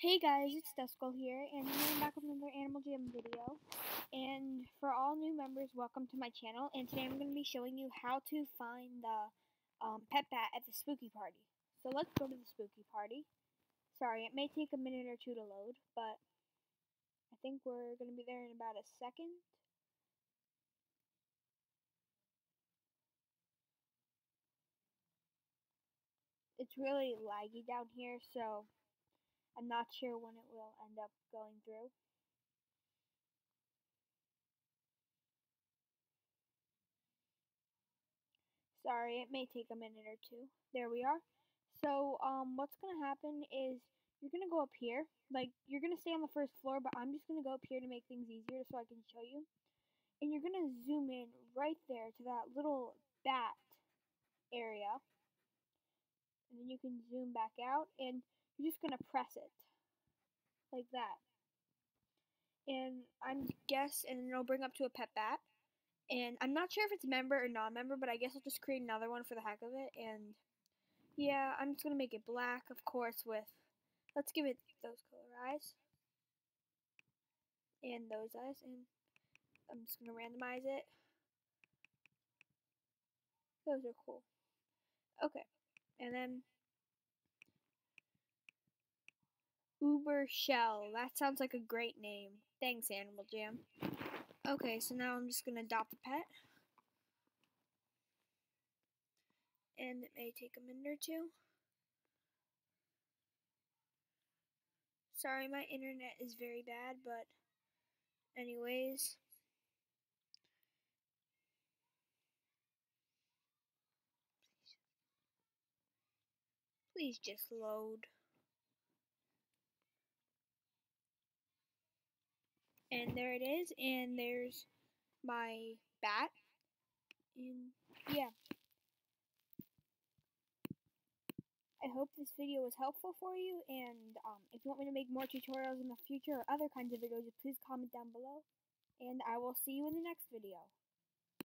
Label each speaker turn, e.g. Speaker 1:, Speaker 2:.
Speaker 1: Hey guys, it's Duskull here, and I'm back with another Animal Jam video. And for all new members, welcome to my channel. And today I'm going to be showing you how to find the um, pet bat at the spooky party. So let's go to the spooky party. Sorry, it may take a minute or two to load, but I think we're going to be there in about a second. It's really laggy down here, so I'm not sure when it will end up going through. Sorry, it may take a minute or two. There we are. So, um, what's going to happen is you're going to go up here. Like, you're going to stay on the first floor, but I'm just going to go up here to make things easier so I can show you. And you're going to zoom in right there to that little bat area. And then you can zoom back out, and you're just going to press it like that. And I'm guess, and it'll bring up to a pet bat. And I'm not sure if it's member or non-member, but I guess I'll just create another one for the heck of it. And yeah, I'm just gonna make it black, of course. With let's give it those color eyes and those eyes, and I'm just gonna randomize it. Those are cool. Okay, and then Uber Shell. That sounds like a great name. Thanks, Animal Jam. Okay, so now I'm just to adopt a pet. And it may take a minute or two. Sorry, my internet is very bad, but anyways. Please just load. And there it is, and there's my bat. And yeah. I hope this video was helpful for you, and um, if you want me to make more tutorials in the future or other kinds of videos, please comment down below. And I will see you in the next video.